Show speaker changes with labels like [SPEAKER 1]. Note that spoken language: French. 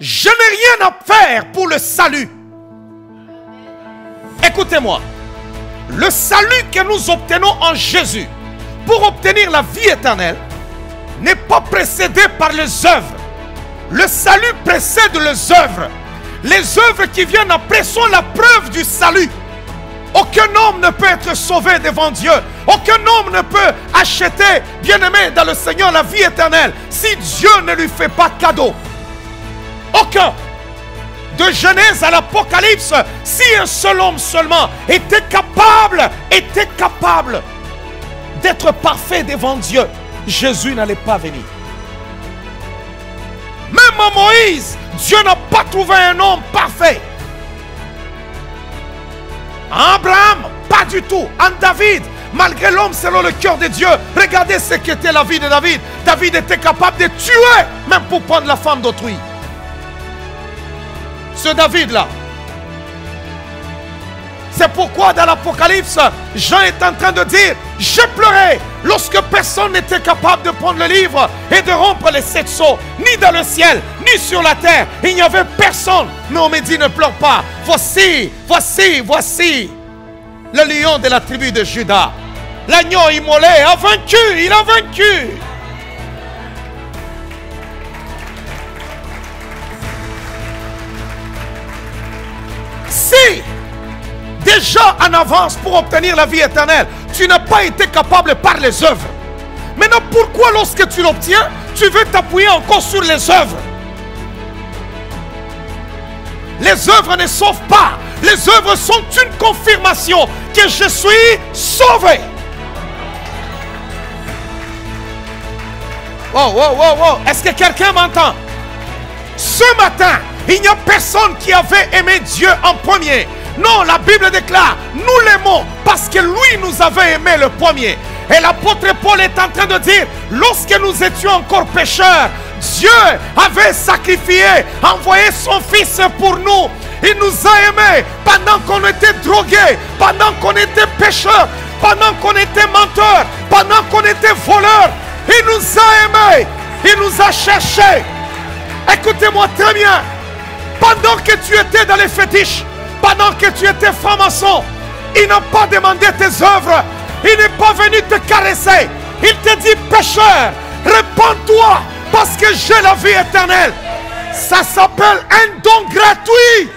[SPEAKER 1] Je n'ai rien à faire pour le salut. Écoutez-moi. Le salut que nous obtenons en Jésus pour obtenir la vie éternelle n'est pas précédé par les œuvres. Le salut précède les œuvres. Les œuvres qui viennent après sont la preuve du salut. Aucun homme ne peut être sauvé devant Dieu. Aucun homme ne peut acheter, bien-aimé, dans le Seigneur la vie éternelle si Dieu ne lui fait pas cadeau. Aucun. De Genèse à l'Apocalypse, si un seul homme seulement était capable, était capable d'être parfait devant Dieu, Jésus n'allait pas venir. Même à Moïse, Dieu n'a pas trouvé un homme parfait. Abraham, pas du tout. En David, malgré l'homme selon le cœur de Dieu, regardez ce qu'était la vie de David. David était capable de tuer, même pour prendre la femme d'autrui. David-là. C'est pourquoi dans l'Apocalypse, Jean est en train de dire, j'ai pleuré lorsque personne n'était capable de prendre le livre et de rompre les sept sceaux, ni dans le ciel, ni sur la terre. Il n'y avait personne. Mais on me dit, ne pleure pas. Voici, voici, voici le lion de la tribu de Judas. L'agneau immolé a vaincu, il a vaincu. En avance pour obtenir la vie éternelle, tu n'as pas été capable par les œuvres. Maintenant, pourquoi lorsque tu l'obtiens, tu veux t'appuyer encore sur les œuvres? Les œuvres ne sauvent pas. Les œuvres sont une confirmation que je suis sauvé. Oh, oh, oh, oh. Est-ce que quelqu'un m'entend? Ce matin, il n'y a personne qui avait aimé Dieu en premier. Non, la Bible déclare, nous l'aimons parce que lui nous avait aimé le premier. Et l'apôtre Paul est en train de dire, lorsque nous étions encore pécheurs, Dieu avait sacrifié, envoyé son Fils pour nous. Il nous a aimés pendant qu'on était drogués, pendant qu'on était pécheurs, pendant qu'on était menteurs, pendant qu'on était voleurs. Il nous a aimés, il nous a cherchés. Écoutez-moi très bien. Pendant que tu étais dans les fétiches, pendant que tu étais franc-maçon, il n'a pas demandé tes œuvres. Il n'est pas venu te caresser. Il te dit, pécheur, répands-toi parce que j'ai la vie éternelle. Ça s'appelle un don gratuit.